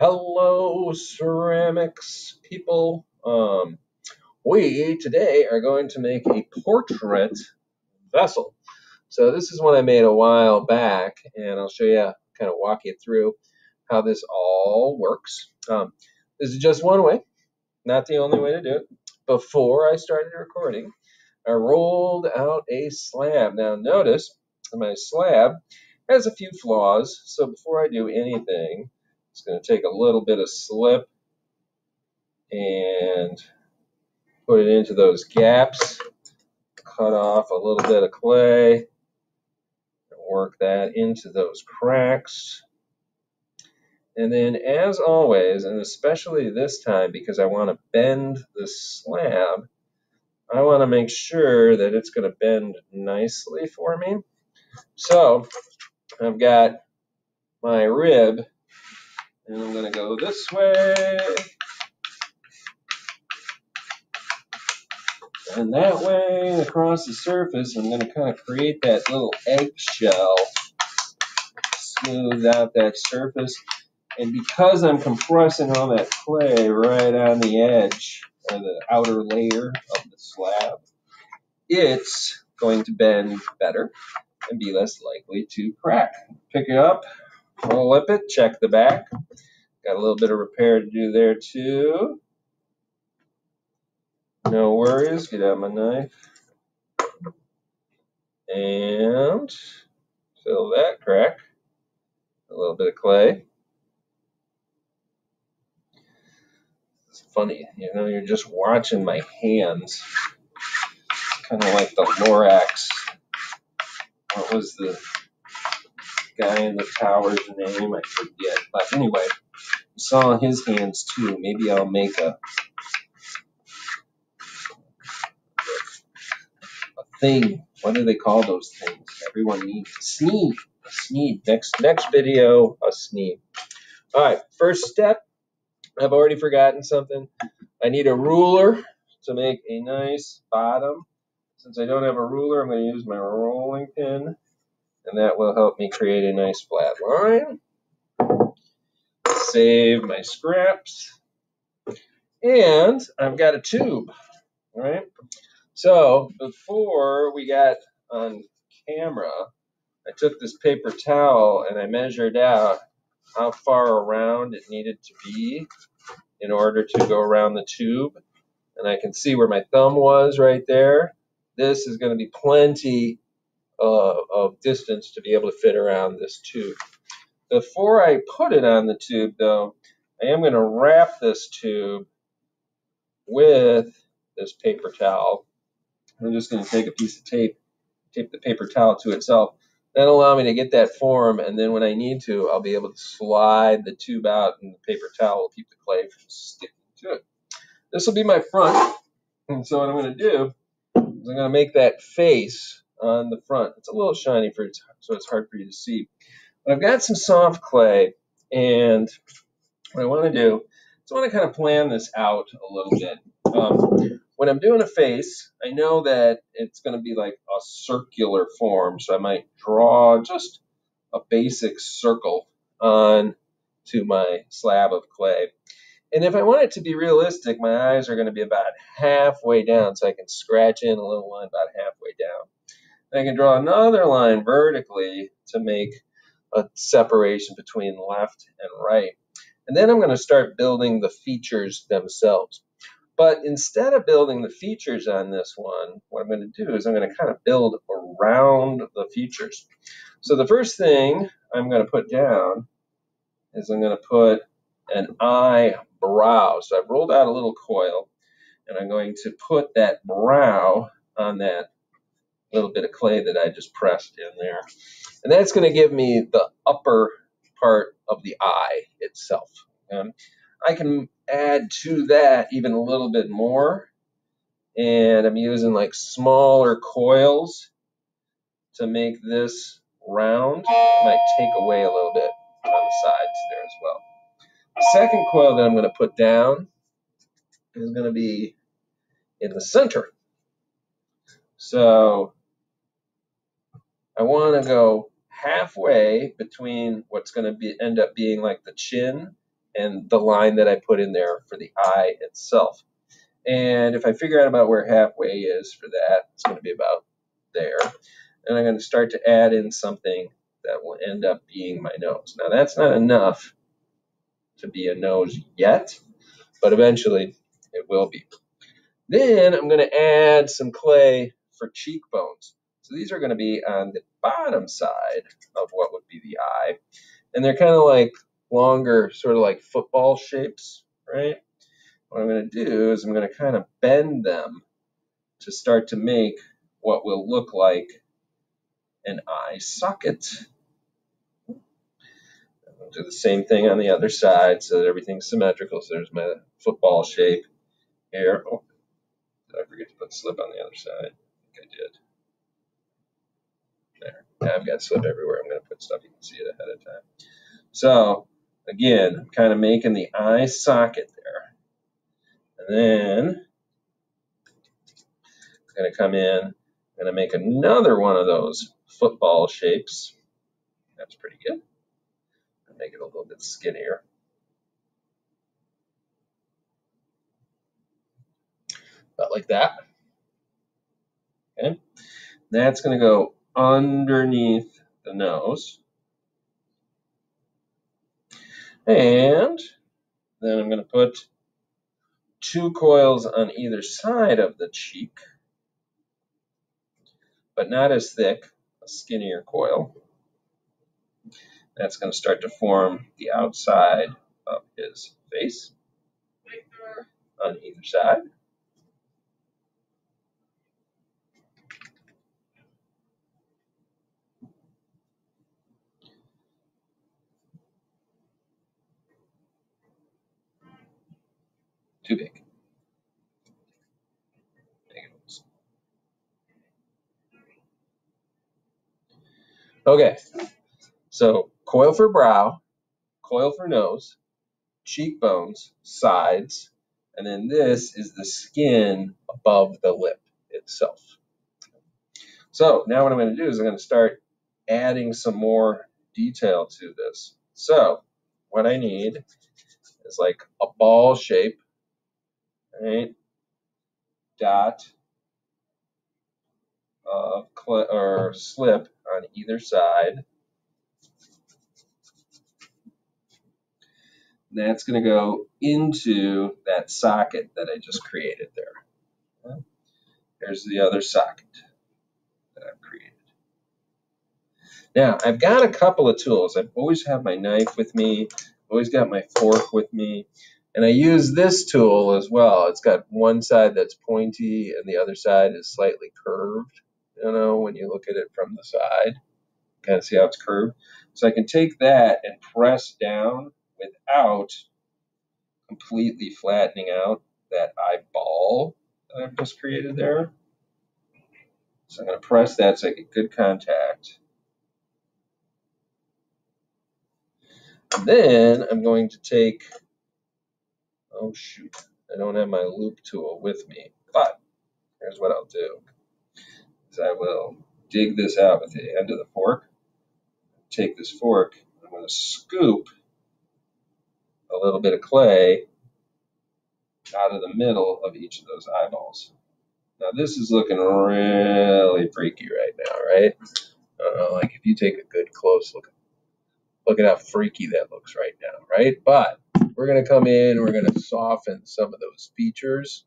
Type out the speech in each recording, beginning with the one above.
Hello, ceramics people. Um, we today are going to make a portrait vessel. So this is one I made a while back, and I'll show you, kind of walk you through how this all works. Um, this is just one way, not the only way to do it. Before I started recording, I rolled out a slab. Now notice my slab has a few flaws, so before I do anything, it's going to take a little bit of slip and put it into those gaps, cut off a little bit of clay, and work that into those cracks. And then as always, and especially this time because I want to bend the slab, I want to make sure that it's going to bend nicely for me. So I've got my rib and I'm going to go this way and that way across the surface. I'm going to kind of create that little eggshell, smooth out that surface. And because I'm compressing all that clay right on the edge or the outer layer of the slab, it's going to bend better and be less likely to crack. Pick it up, flip it, check the back. Got a little bit of repair to do there too. No worries, get out my knife. And fill that crack. A little bit of clay. It's funny, you know, you're just watching my hands. Kind of like the Lorax. What was the guy in the tower's name? I forget. But anyway, saw his hands too. Maybe I'll make a a thing. What do they call those things? Everyone needs a Thneed. A Thneed. Next next video, a Thneed. All right. First step. I've already forgotten something. I need a ruler to make a nice bottom. Since I don't have a ruler, I'm going to use my rolling pin, and that will help me create a nice flat line save my scraps. And I've got a tube, right? So before we got on camera, I took this paper towel and I measured out how far around it needed to be in order to go around the tube. And I can see where my thumb was right there. This is going to be plenty uh, of distance to be able to fit around this tube. Before I put it on the tube though, I am going to wrap this tube with this paper towel. I'm just going to take a piece of tape, tape the paper towel to itself. That'll allow me to get that form, and then when I need to, I'll be able to slide the tube out, and the paper towel will keep the clay from sticking to it. This will be my front, and so what I'm going to do is I'm going to make that face on the front. It's a little shiny for so it's hard for you to see. But I've got some soft clay, and what I want to do is I want to kind of plan this out a little bit. Um, when I'm doing a face, I know that it's going to be like a circular form, so I might draw just a basic circle on to my slab of clay. And if I want it to be realistic, my eyes are going to be about halfway down, so I can scratch in a little line about halfway down. I can draw another line vertically to make a separation between left and right. And then I'm going to start building the features themselves. But instead of building the features on this one, what I'm going to do is I'm going to kind of build around the features. So the first thing I'm going to put down is I'm going to put an eyebrow. So I've rolled out a little coil and I'm going to put that brow on that little bit of clay that I just pressed in there. And that's going to give me the upper part of the eye itself. Um, I can add to that even a little bit more. And I'm using like smaller coils to make this round. I might take away a little bit on the sides there as well. The second coil that I'm going to put down is going to be in the center. So I want to go halfway between what's going to be end up being like the chin and the line that I put in there for the eye itself. And if I figure out about where halfway is for that, it's going to be about there. And I'm going to start to add in something that will end up being my nose. Now that's not enough to be a nose yet, but eventually it will be. Then I'm going to add some clay for cheekbones. So these are going to be on the bottom side of what would be the eye. And they're kind of like longer, sort of like football shapes, right? What I'm going to do is I'm going to kind of bend them to start to make what will look like an eye socket. I'll do the same thing on the other side so that everything's symmetrical. So there's my football shape here. Oh, did I forget to put slip on the other side? I think I did. There. I've got slip everywhere. I'm going to put stuff you can see it ahead of time. So again, I'm kind of making the eye socket there. And then I'm going to come in, I'm going to make another one of those football shapes. That's pretty good. I Make it a little bit skinnier. About like that. Okay. That's going to go underneath the nose. And then I'm going to put two coils on either side of the cheek, but not as thick, a skinnier coil. That's going to start to form the outside of his face on either side. Too big. Okay, so coil for brow, coil for nose, cheekbones, sides, and then this is the skin above the lip itself. So now what I'm going to do is I'm going to start adding some more detail to this. So what I need is like a ball shape right? Dot of or slip on either side. That's going to go into that socket that I just created there. Here's the other socket that I've created. Now, I've got a couple of tools. I always have my knife with me, always got my fork with me. And I use this tool as well. It's got one side that's pointy and the other side is slightly curved. You know, when you look at it from the side, kind of see how it's curved. So I can take that and press down without completely flattening out that eyeball that I've just created there. So I'm going to press that so I get good contact. And then I'm going to take Oh shoot, I don't have my loop tool with me. But here's what I'll do. Is I will dig this out with the end of the fork. Take this fork, I'm going to scoop a little bit of clay out of the middle of each of those eyeballs. Now this is looking really freaky right now, right? Like if you take a good close look, look at how freaky that looks right now, right? But we're going to come in and we're going to soften some of those features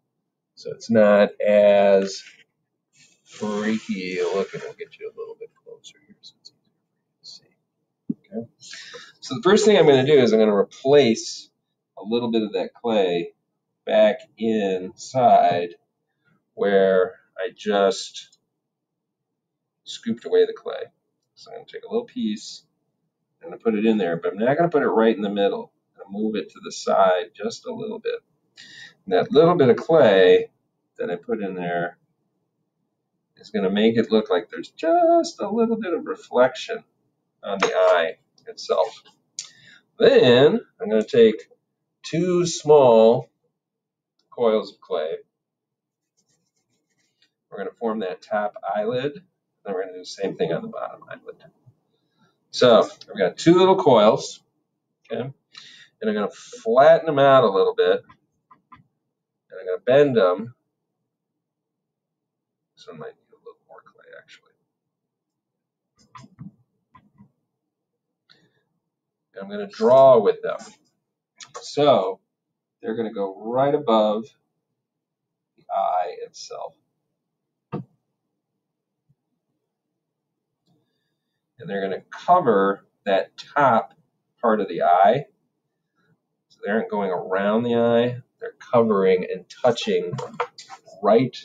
so it's not as freaky looking. We'll get you a little bit closer here so it's easier to see. Okay. So the first thing I'm going to do is I'm going to replace a little bit of that clay back inside where I just scooped away the clay. So I'm going to take a little piece, to put it in there, but I'm not going to put it right in the middle move it to the side just a little bit. And that little bit of clay that I put in there is going to make it look like there's just a little bit of reflection on the eye itself. Then I'm going to take two small coils of clay. We're going to form that top eyelid. Then we're going to do the same thing on the bottom eyelid. So I've got two little coils. Okay. And I'm going to flatten them out a little bit, and I'm going to bend them. So I might need a little more clay actually. And I'm going to draw with them. So they're going to go right above the eye itself. And they're going to cover that top part of the eye. They aren't going around the eye, they're covering and touching right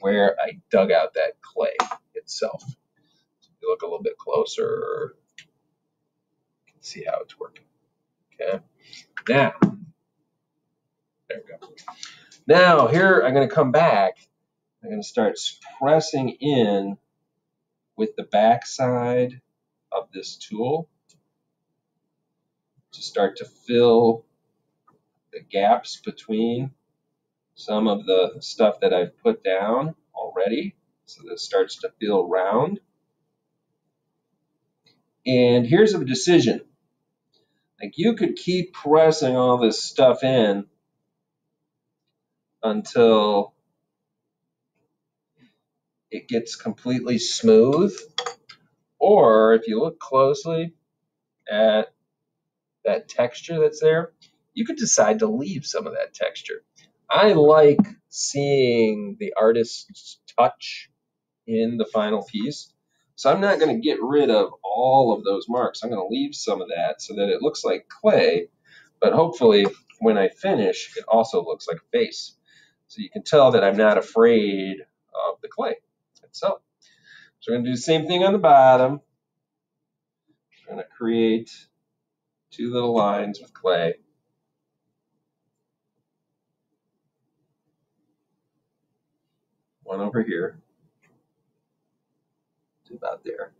where I dug out that clay itself. So if you look a little bit closer, you can see how it's working. Okay. Now, there we go. Now here I'm going to come back. I'm going to start pressing in with the back side of this tool to start to fill the gaps between some of the stuff that I've put down already. So this starts to feel round. And here's a decision. Like you could keep pressing all this stuff in until it gets completely smooth. Or if you look closely at that texture that's there, you could decide to leave some of that texture. I like seeing the artist's touch in the final piece. So I'm not going to get rid of all of those marks. I'm going to leave some of that so that it looks like clay, but hopefully when I finish, it also looks like a face. So you can tell that I'm not afraid of the clay itself. So we're going to do the same thing on the bottom. I'm going to create two little lines with clay. One over here to about there.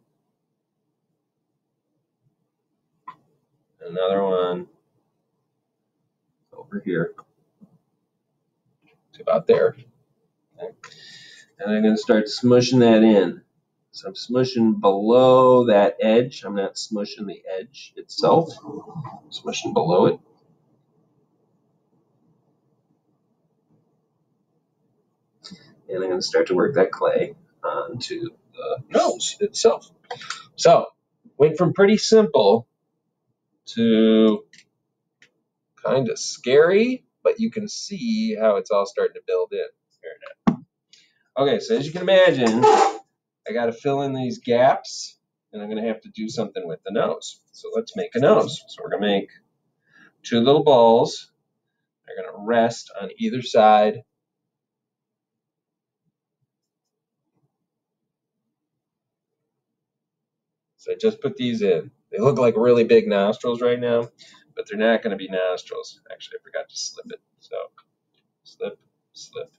Another one over here to about there. Okay. And I'm going to start smushing that in. So I'm smushing below that edge. I'm not smushing the edge itself. I'm smushing below it. And I'm going to start to work that clay onto the nose itself. So went from pretty simple to kind of scary, but you can see how it's all starting to build in. Okay, so as you can imagine, I got to fill in these gaps, and I'm going to have to do something with the nose. So let's make a nose. So we're going to make two little balls. They're going to rest on either side So I just put these in. They look like really big nostrils right now, but they're not going to be nostrils. Actually, I forgot to slip it. So slip, slip.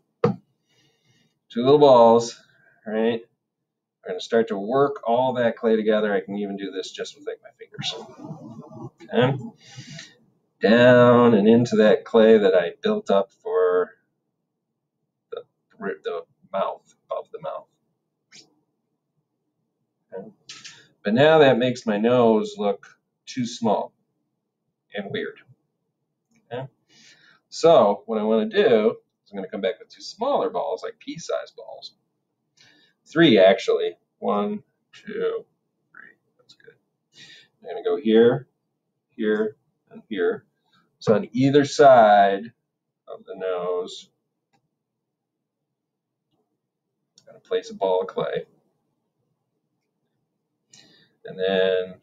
Two little balls, right? I'm going to start to work all that clay together. I can even do this just with like my fingers. Okay. Down and into that clay that I built up for the, the mouth, above the mouth. Okay. But now that makes my nose look too small and weird. Okay? So what I want to do is I'm going to come back with two smaller balls, like pea-sized balls. Three, actually. One, two, three. That's good. I'm going to go here, here, and here. So on either side of the nose, I'm going to place a ball of clay and then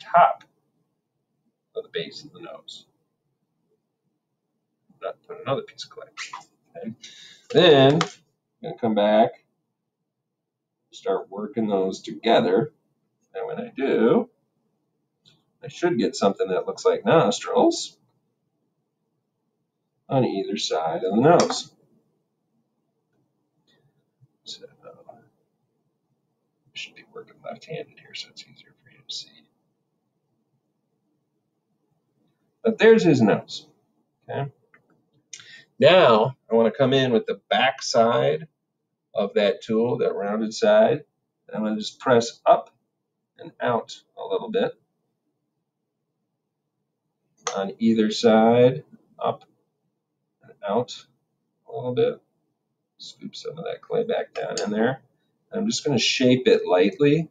top of the base of the nose. Put another piece of clay. Okay. Then I'm to come back, start working those together. And when I do, I should get something that looks like nostrils on either side of the nose. So working left-handed here, so it's easier for you to see. But there's his nose. Okay. Now I want to come in with the back side of that tool, that rounded side. and I'm going to just press up and out a little bit. on either side, up and out a little bit. Scoop some of that clay back down in there. I'm just going to shape it lightly.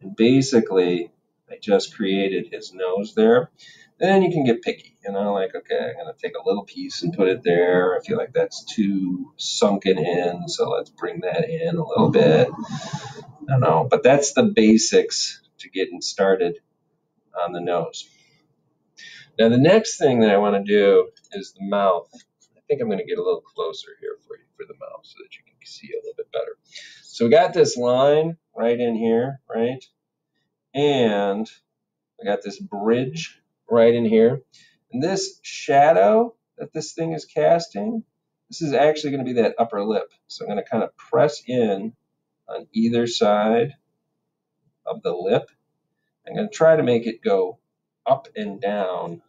And basically, I just created his nose there. Then you can get picky, you know, like, okay, I'm going to take a little piece and put it there. I feel like that's too sunken in, so let's bring that in a little bit. I don't know, but that's the basics to getting started on the nose. Now, the next thing that I want to do is the mouth. I think I'm going to get a little closer here for you for the mouth so that you can see a little bit better. So we got this line right in here, right? And I got this bridge right in here. And this shadow that this thing is casting, this is actually going to be that upper lip. So I'm going to kind of press in on either side of the lip. I'm going to try to make it go up and down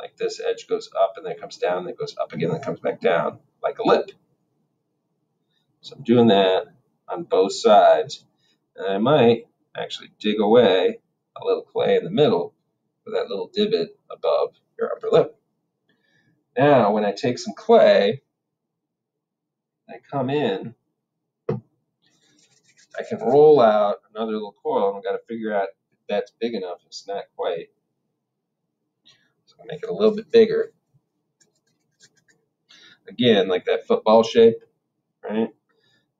like this edge goes up and then it comes down, then goes up again, then comes back down like a lip. So I'm doing that on both sides. And I might actually dig away a little clay in the middle for that little divot above your upper lip. Now, when I take some clay, I come in, I can roll out another little coil, and I've got to figure out if that's big enough. It's not quite. So I make it a little bit bigger. Again, like that football shape, right?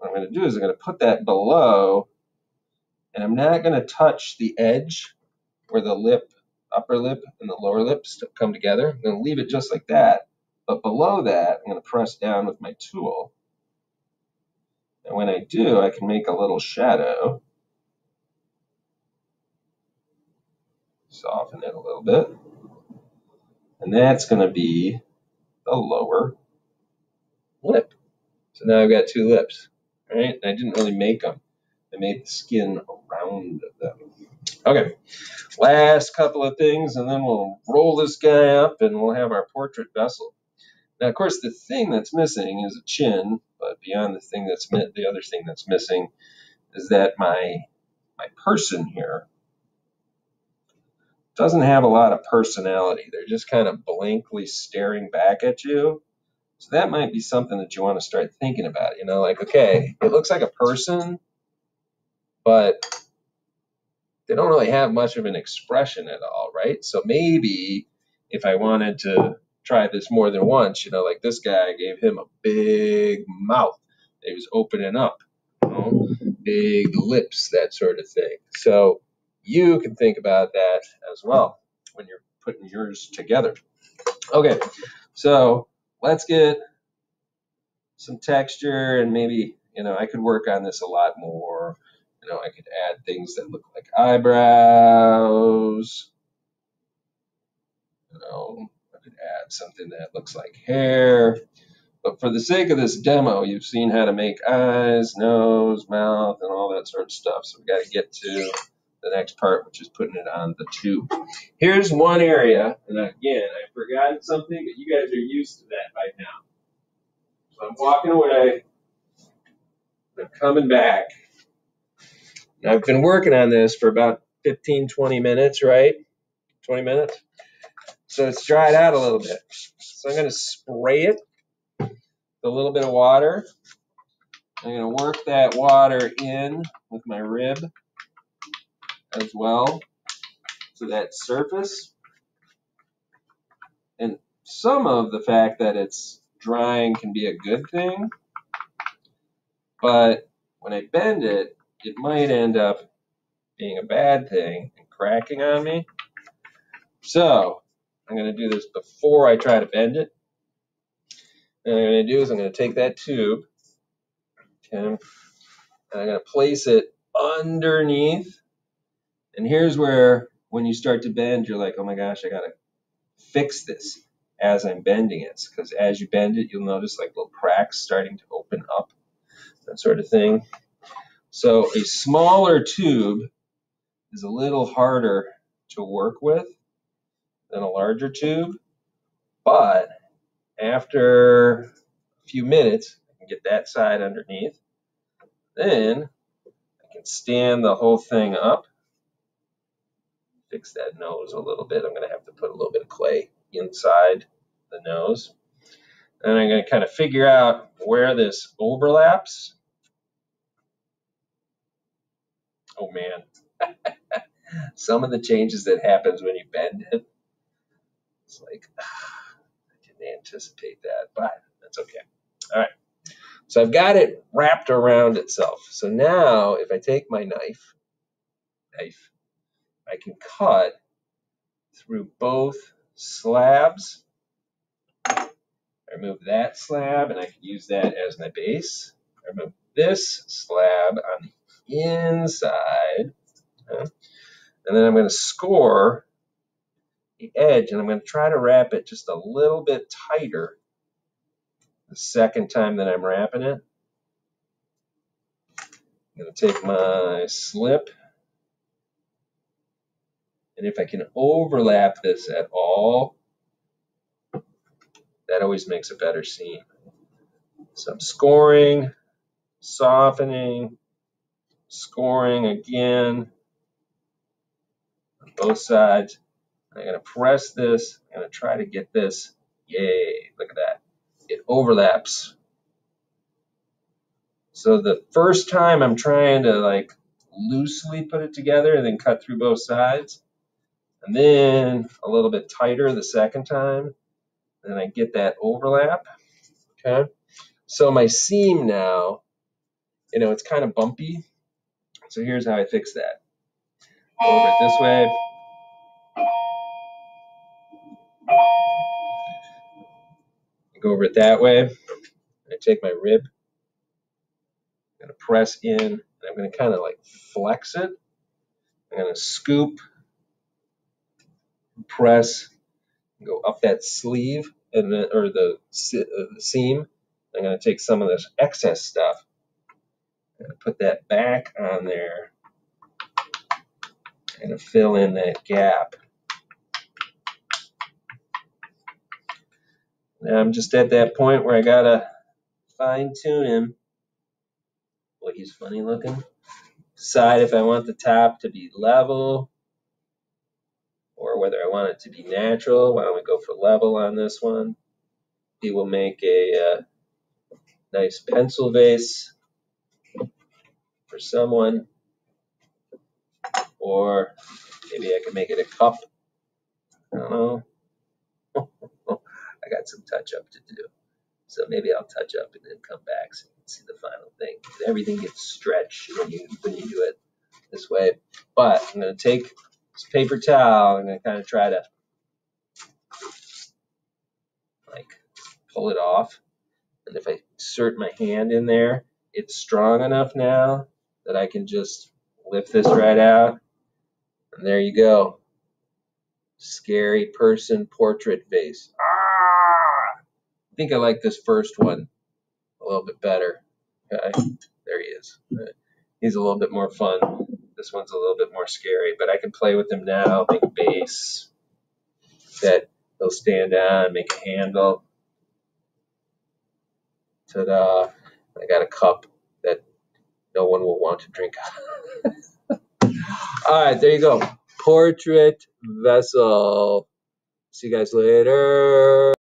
What I'm going to do is I'm going to put that below, and I'm not going to touch the edge where the lip upper lip and the lower lip come together. I'm going to leave it just like that. But below that, I'm going to press down with my tool. And when I do, I can make a little shadow. Soften it a little bit. And that's going to be the lower lip. So now I've got two lips, right? I didn't really make them. I made the skin around them. Okay, last couple of things, and then we'll roll this guy up and we'll have our portrait vessel. Now, of course, the thing that's missing is a chin, but beyond the thing that's the other thing that's missing is that my my person here doesn't have a lot of personality. They're just kind of blankly staring back at you. So that might be something that you want to start thinking about. You know, like, okay, it looks like a person, but they don't really have much of an expression at all, right? So maybe if I wanted to try this more than once, you know, like this guy gave him a big mouth. He was opening up, you know, big lips, that sort of thing. So you can think about that as well when you're putting yours together. Okay, so let's get some texture and maybe, you know, I could work on this a lot more you know, I could add things that look like eyebrows. You know, I could add something that looks like hair. But for the sake of this demo, you've seen how to make eyes, nose, mouth, and all that sort of stuff. So we got to get to the next part, which is putting it on the tube. Here's one area, and again, I've forgotten something, but you guys are used to that by now. So I'm walking away, I'm coming back, I've been working on this for about 15, 20 minutes, right? 20 minutes. So it's dried out a little bit. So I'm going to spray it with a little bit of water. I'm going to work that water in with my rib as well to that surface. And some of the fact that it's drying can be a good thing, but when I bend it, it might end up being a bad thing and cracking on me. So I'm going to do this before I try to bend it. And I'm going to do is I'm going to take that tube okay, and I'm going to place it underneath. And here's where when you start to bend, you're like, oh my gosh, I got to fix this as I'm bending it. Because as you bend it, you'll notice like little cracks starting to open up, that sort of thing. So a smaller tube is a little harder to work with than a larger tube, but after a few minutes, I can get that side underneath. Then I can stand the whole thing up, fix that nose a little bit. I'm going to have to put a little bit of clay inside the nose. And I'm going to kind of figure out where this overlaps. Oh man, some of the changes that happens when you bend it, it's like, ah, I didn't anticipate that, but that's okay. All right. So I've got it wrapped around itself. So now if I take my knife, knife, I can cut through both slabs. I remove that slab and I can use that as my base. I remove this slab on the inside. Okay. And then I'm going to score the edge and I'm going to try to wrap it just a little bit tighter the second time that I'm wrapping it. I'm going to take my slip and if I can overlap this at all, that always makes a better scene. So I'm scoring, softening, scoring again on both sides. I'm going to press this. I'm going to try to get this. Yay, look at that. It overlaps. So the first time I'm trying to like loosely put it together and then cut through both sides and then a little bit tighter the second time. Then I get that overlap. Okay. So my seam now, you know, it's kind of bumpy. So here's how I fix that. Over it this way. Go over it that way. I take my rib. I'm to press in. And I'm going to kind of like flex it. I'm to scoop press, go up that sleeve and then, or the, uh, the seam. I'm going to take some of this excess stuff and put that back on there and fill in that gap. Now I'm just at that point where I gotta fine tune him. Boy, he's funny looking. Decide if I want the top to be level or whether I want it to be natural. Why don't we go for level on this one? He will make a uh, nice pencil vase for someone. Or maybe I can make it a cup. I don't know. I got some touch up to do. So maybe I'll touch up and then come back so you can see the final thing. Everything gets stretched when you when you do it this way. But I'm going to take paper towel. Going to kind of try to like pull it off. And if I insert my hand in there, it's strong enough now that I can just lift this right out. And there you go. Scary person portrait face. Ah! I think I like this first one a little bit better. Okay, there he is. He's a little bit more fun. This one's a little bit more scary, but I can play with them now, make a base that they'll stand on, make a handle. Ta-da. I got a cup that no one will want to drink All right, there you go. Portrait vessel. See you guys later.